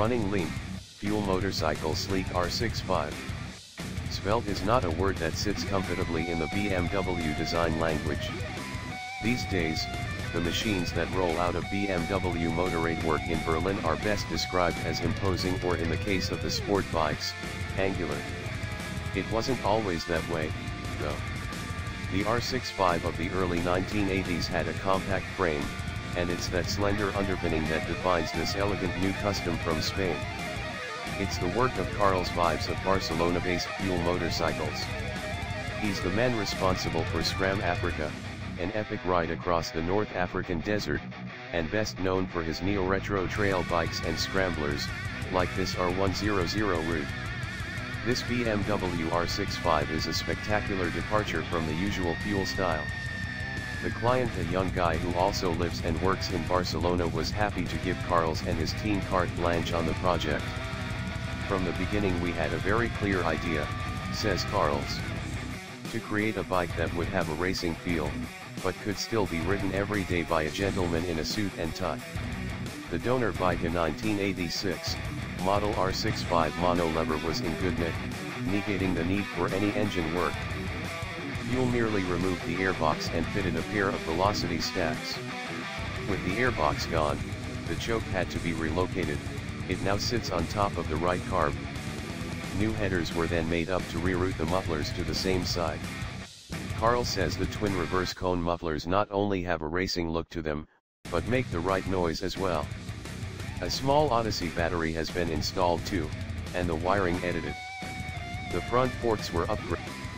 Running lean, fuel motorcycle sleek R65. Svelte is not a word that sits comfortably in the BMW design language. These days, the machines that roll out of BMW Motorrad work in Berlin are best described as imposing or in the case of the sport bikes, angular. It wasn't always that way, though. The R65 of the early 1980s had a compact frame, and it's that slender underpinning that defines this elegant new custom from Spain. It's the work of Carles Vives of Barcelona-based fuel motorcycles. He's the man responsible for Scram Africa, an epic ride across the North African desert, and best known for his neo-retro trail bikes and scramblers, like this R100 Route. This BMW R65 is a spectacular departure from the usual fuel style. The client a young guy who also lives and works in Barcelona was happy to give Carles and his team carte blanche on the project. From the beginning we had a very clear idea, says Carles. To create a bike that would have a racing feel, but could still be ridden every day by a gentleman in a suit and tie. The donor bike in 1986, model R65 monolever was in good nick, negating the need for any engine work. Fuel merely removed the airbox and fitted a pair of velocity stacks. With the airbox gone, the choke had to be relocated, it now sits on top of the right carb. New headers were then made up to reroute the mufflers to the same side. Carl says the twin reverse cone mufflers not only have a racing look to them, but make the right noise as well. A small Odyssey battery has been installed too, and the wiring edited. The front forks were upgraded.